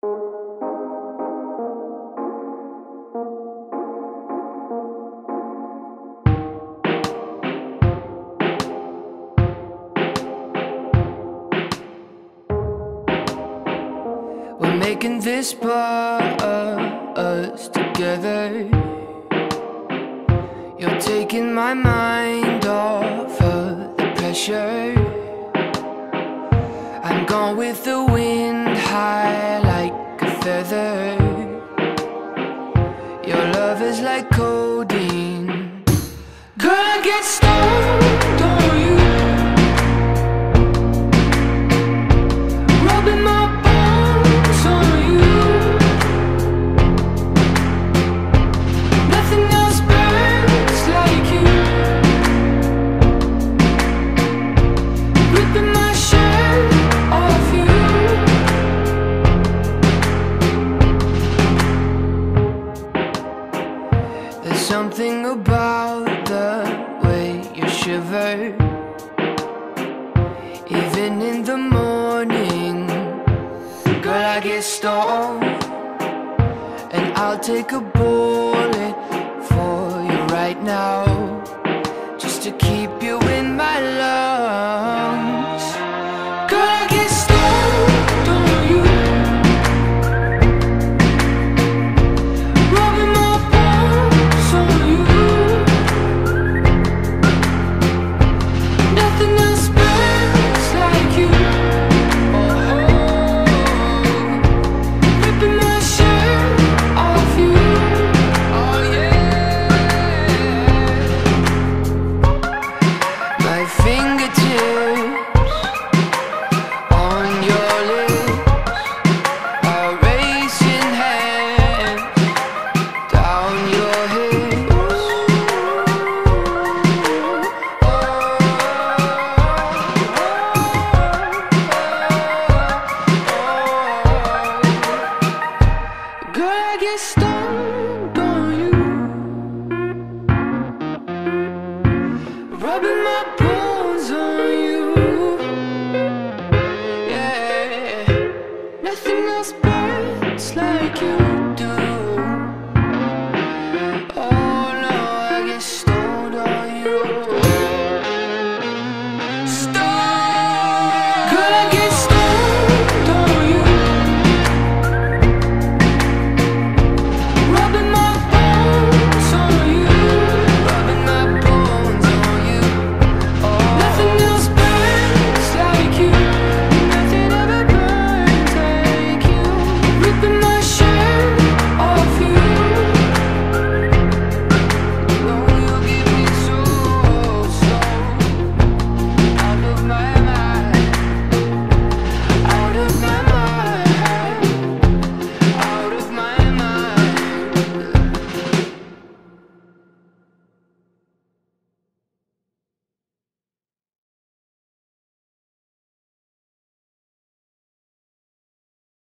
We're making this buzz together. You're taking my mind off of the pressure. I'm gone with the wind, high feather. Your love is like codeine. Girl, I get stoned about the way you shiver. Even in the morning, girl, I get stoned. And I'll take a bullet for you right now. Just to keep you in my lungs. Like you.